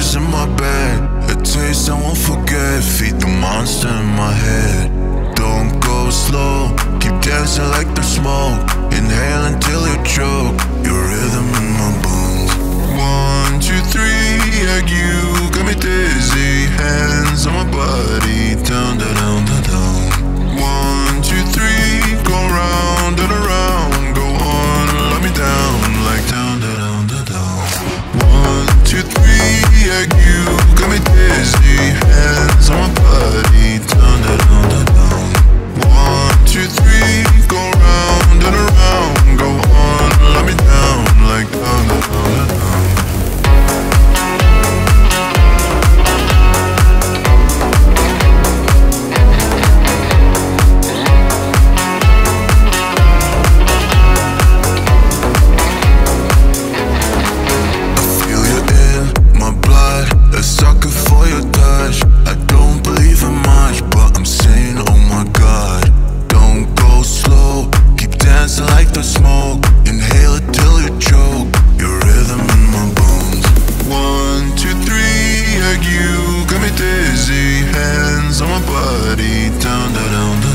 Murders in my bed. A taste I won't forget. Feed the monster in my head. Don't go slow. Keep dancing like the smoke. the smoke. Inhale it till you choke. Your rhythm in my bones. One, two, three, egg you. Got me dizzy. Hands on my body. Down, down, down, down.